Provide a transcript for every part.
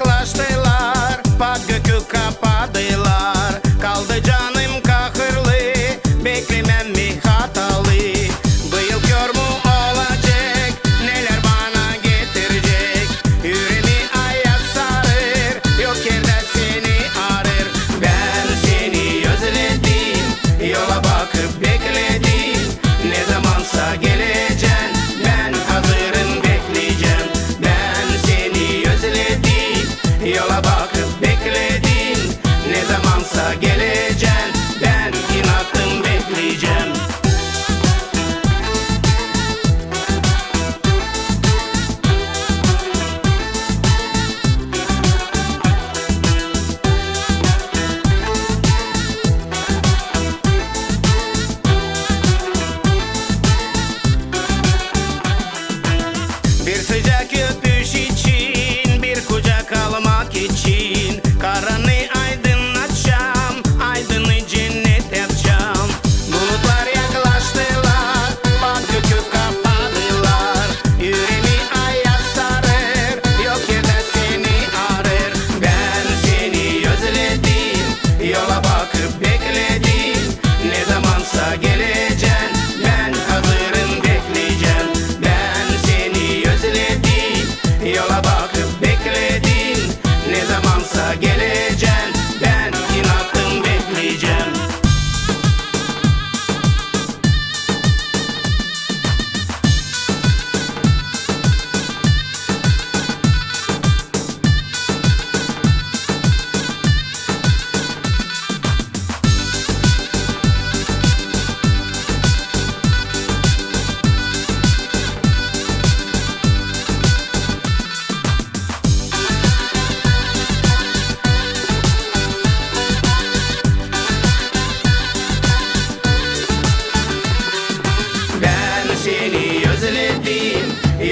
yaklaştılar Bak gökü kapadılar. Kaldı canım kahırlı Beklemem как бегали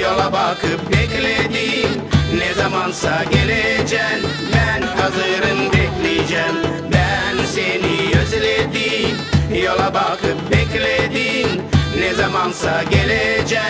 Yola bakıp bekledim. Ne zamansa geleceksin Ben hazırım bekleyeceğim. Ben seni özledim Yola bakıp bekledim. Ne zamansa geleceksin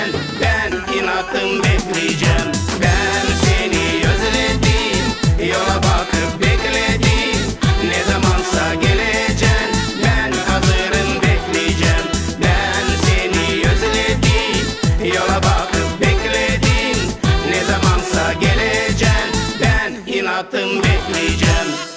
hayatım bekleyeceğim.